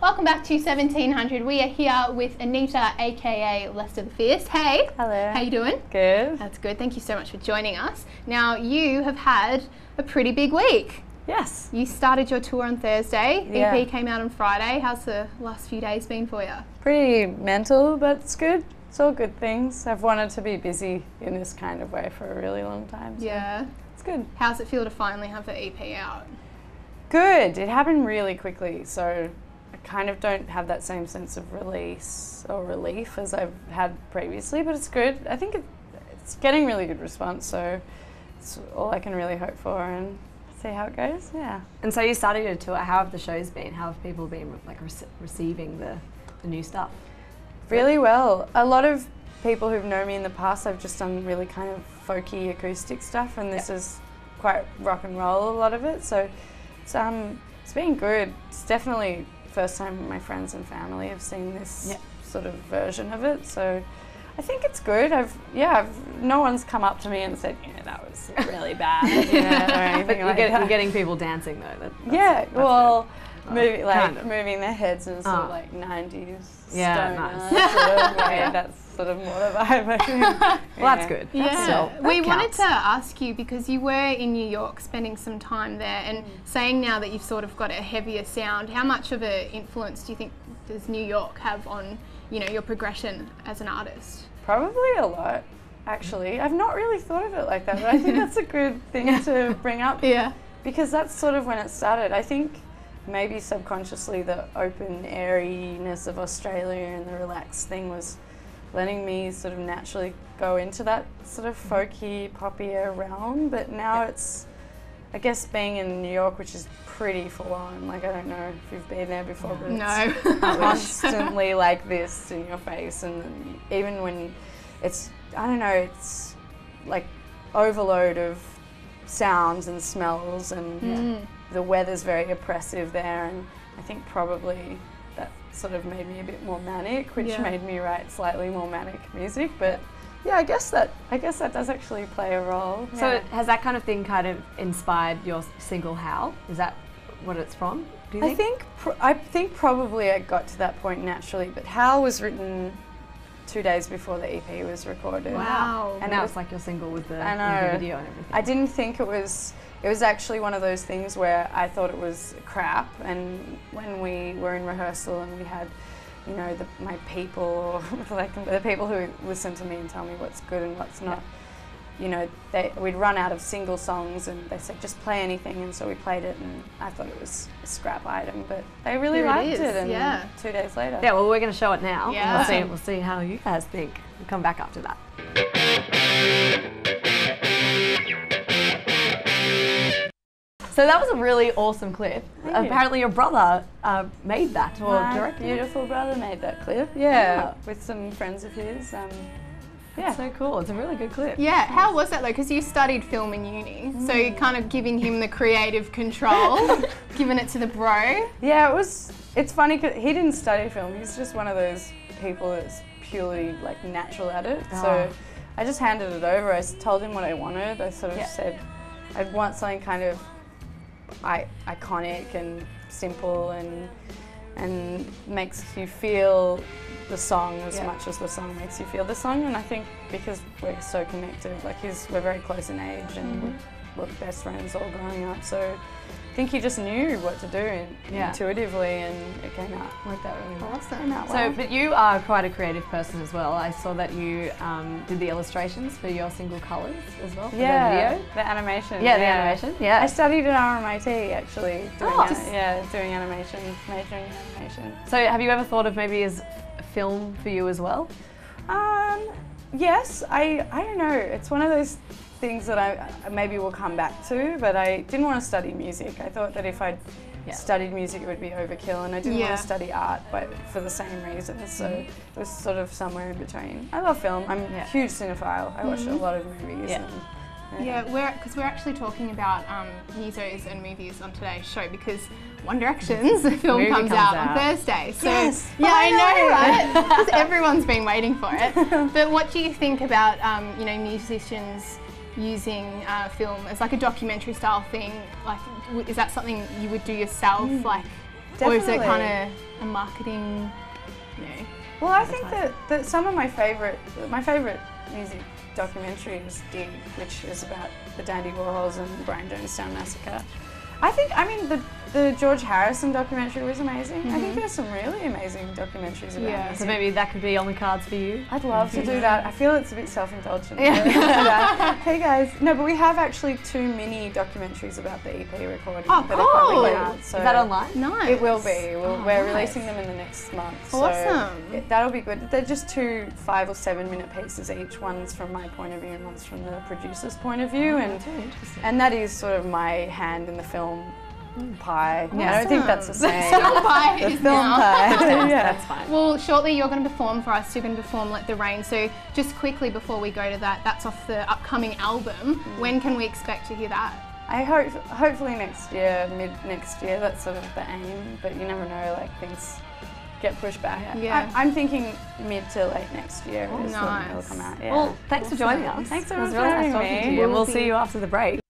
Welcome back to 1700. We are here with Anita, aka Lester the Fierce. Hey. Hello. How you doing? Good. That's good. Thank you so much for joining us. Now, you have had a pretty big week. Yes. You started your tour on Thursday. Yeah. EP came out on Friday. How's the last few days been for you? Pretty mental, but it's good. It's all good things. I've wanted to be busy in this kind of way for a really long time. so Yeah. It's good. How's it feel to finally have the EP out? Good. It happened really quickly, so I kind of don't have that same sense of release or relief as I've had previously, but it's good. I think it, it's getting really good response, so it's all I can really hope for and see how it goes. Yeah. And so you started your tour. How have the shows been? How have people been like rece- receiving the, the new stuff? Really well. A lot of people who've known me in the past, I've just done really kind of folky acoustic stuff, and this is quite rock and roll. A lot of it, so it's um it's been good. It's definitely first time my friends and family have seen this Yep. sort of version of it. So I think it's good. I've yeah, I've, no one's come up to me and said, yeah, that was really bad, you know, or But you're, like get, you're getting people dancing though. That, that's- yeah, that's well, Oh, moving like kind of. moving their heads in sort Ah. of like nineties. Yeah, stoner nice. Sort of way. That's sort of more. I think. Well, that's good. Yeah, That's still- we that wanted to ask you because you were in New York spending some time there and mm. saying now that you've sort of got a heavier sound, how much of an influence do you think does New York have on, you know, your progression as an artist? Probably a lot. Actually, I've not really thought of it like that, but I think that's a good thing to bring up Yeah. because that's sort of when it started. I think maybe subconsciously the open airiness of Australia and the relaxed thing was letting me sort of naturally go into that sort of folky, poppier realm. But now it's, I guess, being in New York, which is pretty full on. Like I don't know if you've been there before, but it's No. constantly like this in your face, and even when it's, I don't know, it's like overload of sounds and smells and Mm. the weather's very oppressive there, and I think probably sort of made me a bit more manic, which Yeah. made me write slightly more manic music. But yeah, I guess that I guess that does actually play a role. So has that kind of thing kind of inspired your single "How"? Is that what it's from? Do you I think pr- I think probably I got to that point naturally, but How was written two days before the EP was recorded. Wow. And it it's like your single with the, the video and everything. I didn't think it was. It was actually one of those things where I thought it was crap, and when we were in rehearsal and we had, you know, the, my people, like the people who listen to me and tell me what's good and what's not, you know, they, we'd run out of single songs, and they said just play anything, and so we played it, and I thought it was a scrap item, but they really Here liked is, it, and yeah. two days later, yeah, well, we're going to show it now. and Yeah. We'll see, we'll see how you guys think. We'll come back after that. So that was a really awesome clip. Thank you. Apparently, your brother uh, made that or my directed beautiful brother made that clip, yeah, with some friends of his. Um, yeah. So cool. It's a really good clip. Yeah, how was that though? Because you studied film in uni, so you're kind of giving him the creative control, giving it to the bro. Yeah, it was. It's funny because he didn't study film. He's just one of those people that's purely like natural at it. So Oh. I just handed it over. I told him what I wanted. I sort of Yeah. said I'd want something kind of I- iconic and simple and and makes you feel the song as Yeah. much as the song makes you feel the song. And I think because we're so connected, like we're very close in age and we were best friends all growing up. So I think he just knew what to do in, Yeah. intuitively, and it came out worked out really well. Awesome. Out So, well. but you are quite a creative person as well. I saw that you um, did the illustrations for your single colours as well. For yeah, The video. the animation. Yeah, the animation. Yeah, I studied at RMIT actually. Doing Oh. ani- yeah, doing animation, majoring in animation. So, have you ever thought of maybe as a film for you as well? Um, yes, I I don't know. It's one of those things that I I maybe will come back to, but I didn't want to study music. I thought that if I'd Yeah. studied music, it would be overkill, and I didn't Yeah. want to study art, but for the same reasons. So it was sort of somewhere in between. I love film. I'm Yeah. a huge cinephile. I watch a lot of movies. Yeah. And, Yeah, we're because we're actually talking about um, musos and movies on today's show because One Direction's film comes, comes out, out. on Thursday. So Yes. yeah, Oh, I I know, know. right? Because everyone's been waiting for it. But what do you think about um, you know musicians using uh, film as like a documentary style thing? Like, w- is that something you would do yourself? Like, Or is it kind of a marketing, you know? Well, I think that, that some of my favourite, my favourite music documentary is Dig, which is about the Dandy Warhols and Brian Jonestown massacre. I think, I mean, the, the George Harrison documentary was amazing. I think mm-hmm. there's some really amazing documentaries about Yeah. music. So maybe that could be on the cards for you. I'd love to do mm-hmm. that. I feel it's a bit self-indulgent. Yeah. to do that. hey guys, no, but we have actually two mini documentaries about the EP recording Oh, that are coming out. So Is that online? Nice. It will be. We'll, Oh, we're nice. releasing them in the next month. Awesome. So it- that'll be good. They're just two five or seven minute pieces each. One's from my point of view and one's from the producer's point of view. And oh, That's interesting. and that is sort of my hand in the film pie. I Yeah. don't think that's the Awesome. same. Film pie the is film now. pie. yeah. That's fine. Well, shortly you're going to perform for us. You're going to perform "Let the Rain." So, just quickly before we go to that, that's off the upcoming album. Mm. When can we expect to hear that? I hope, hopefully next year, mid next year. That's sort of the aim, but you never know. Like things get pushed back. Yeah. I, I'm thinking mid to late next year is when it'll come out. Yeah. Well, thanks for joining us. Thanks so It was really for nice having talking me. to you, and We'll we'll see see you- you after the break.